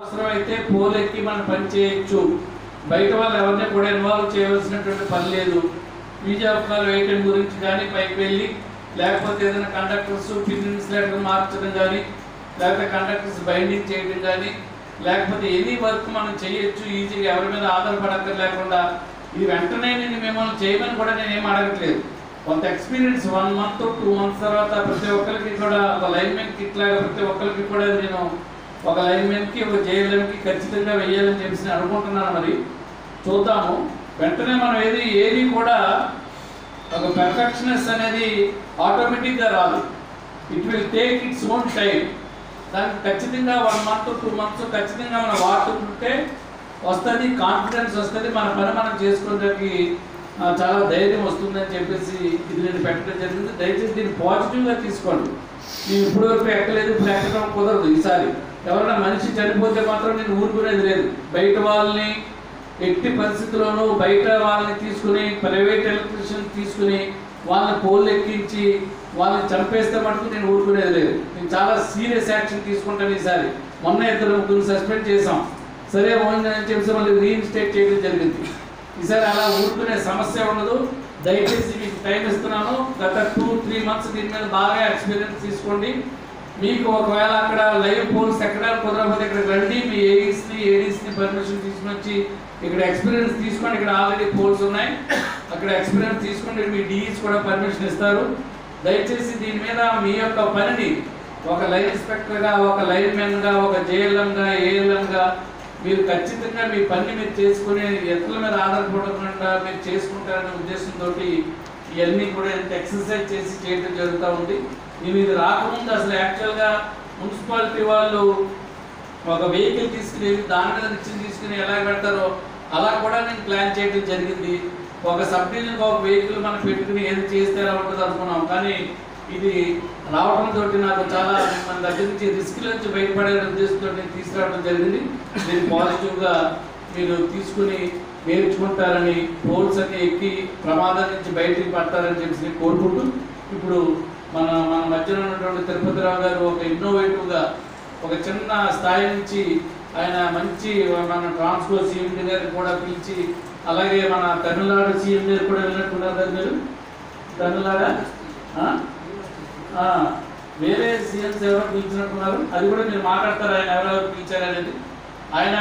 అవసరమైతే పోలెక్కి మనం పని చేయొచ్చు. బయట వాళ్ళు ఎవరిని కూడా ఇన్వాల్వ్ చేయవలసినటువంటి పని లేదు. బీజాపురాలు వేయటం గురించి కానీ పైకి వెళ్ళి లేకపోతే ఏదైనా కండక్టర్స్ పిన్స్ లెటర్ మార్చడం కానీ లేకపోతే కండక్టర్స్ బైండింగ్ చేయడం కానీ లేకపోతే ఎనీ వర్క్ మనం చేయొచ్చు. ఈజీగా ఎవరి మీద ఆధారపడక్కర్ లేకుండా ఇది వెంటనే నేను మిమ్మల్ని చేయమని కూడా నేను ఏం అడగట్లేదు. కొంత experience one month two months తర్వాత ప్రతి ఒక్కరికి కూడా ఒక లైన్మెన్ కిట్ లాగా ప్రతి ఒక్కరికి కూడా నేను ఒక లైన్మెన్కి ఒక జేఎల్ఎంకి ఖచ్చితంగా వెయ్యాలని చెప్పేసి అనుకుంటున్నాను మరి. చూద్దాము. వెంటనే మనం ఏది ఏది కూడా ఒక పెర్ఫెక్షనెస్ అనేది ఆటోమేటిక్గా రాదు. It will take its own time దానికి ఖచ్చితంగా వన్ మంత్ టూ మంత్స్ ఖచ్చితంగా మనం వాడుతుంటే వస్తుంది కాన్ఫిడెన్స్ వస్తుంది మన పని మనం చేసుకోవడానికి చాలా ధైర్యం వస్తుందని చెప్పేసి ఇది నేను పెట్టడం జరిగింది. దయచేసి దీన్ని పాజిటివ్గా తీసుకోండి. నేను ఇప్పుడు వరకు ఎక్కలేదు ఇప్పుడు ఎక్కడం కుదరదు ఈసారి. ఎవరైనా మనిషి చనిపోతే మాత్రం నేను ఊరుకునేది లేదు. బయట వాళ్ళని ఎట్టి పరిస్థితుల్లోనూ బయట వాళ్ళని తీసుకుని ప్రైవేట్ ఎలక్ట్రిషియన్ తీసుకుని వాళ్ళని పోల్ ఎక్కించి వాళ్ళని చంపేస్తే మటుకు నేను ఊరుకునేది లేదు. నేను చాలా సీరియస్ యాక్షన్ తీసుకుంటాను ఈసారి. మొన్న ఇద్దరు ముగ్గురు సస్పెండ్ చేసాం సరే ఓన్లని చెప్పేసి మళ్ళీ రీఇన్స్టేట్ చేయడం జరిగింది. ఈసారి అలా ఊరుకునే సమస్య ఉండదు. దయచేసి మీకు టైం ఇస్తున్నాను. గత టూ త్రీ మంత్స్ దీని మీద బాగా ఎక్స్పీరియన్స్ తీసుకోండి. మీకు ఒకవేళ అక్కడ లైవ్ పోల్స్ ఎక్కడ కుదరకపోతే ఇక్కడ రండి. మీ ఏఈస్ని ఏడీస్ని పర్మిషన్ తీసుకుని వచ్చి ఇక్కడ ఎక్స్పీరియన్స్ తీసుకోండి. ఇక్కడ ఆల్రెడీ పోల్స్ ఉన్నాయి. అక్కడ ఎక్స్పీరియన్స్ తీసుకోండి. మీ డిఈస్ కూడా పర్మిషన్ ఇస్తారు. దయచేసి దీని మీద మీ యొక్క పనిని ఒక లైన్ ఇన్స్పెక్టర్గా ఒక లైన్ మెన్గా ఒక జేఎల్ఎంగా ఏఎల్ఎంగా మీరు ఖచ్చితంగా మీ పని మీరు చేసుకునే ఎత్తుల మీద ఆధారపడకుండా మీరు చేసుకుంటారనే ఉద్దేశంతో ఇవన్నీ కూడా ఎంత ఎక్సర్సైజ్ చేసి చేయడం జరుగుతూ ఉంది. మేము ఇది రాకముందు అసలు యాక్చువల్గా మున్సిపాలిటీ వాళ్ళు ఒక వెహికల్ తీసుకుని దాని మీద నిచ్చిన తీసుకుని ఎలా పెడతారో అలా కూడా నేను ప్లాన్ చేయడం జరిగింది. ఒక సబ్ ఒక వెహికల్ మనం పెట్టుకుని ఏది చేస్తే ఎలా ఉంటుంది అనుకున్నాం. కానీ ఇది రావడం తోటి నాకు చాలా మన దగ్గర నుంచి రిస్క్ నుంచి బయటపడే ఉద్దేశంతో తీసుకురావడం జరిగింది. దీన్ని పాజిటివ్గా మీరు తీసుకుని నేర్చుకుంటారని పోల్స్ అన్ని ఎక్కి ప్రమాదం నుంచి బయటికి పడతారని చెప్పి నేను కోరుకుంటూ ఇప్పుడు మన మన మధ్యలో ఉన్నటువంటి తిరుపతిరావు గారు ఒక ఇన్నోవేటివ్గా ఒక చిన్న స్థాయి నుంచి ఆయన మంచి మన ట్రాన్స్కో సీఎం గారిని కూడా పిలిచి అలాగే మన తమిళనాడు సీఎం గారు కూడా వెళ్ళినట్టున్నారు కదా మీరు? తమిళనాడు? వేరే సీఎంస్ ఎవరో పిలిచినట్టున్నారు. అది కూడా మీరు మాట్లాడతారు? ఆయన ఎవరెవరు పిలిచారనేది ఆయన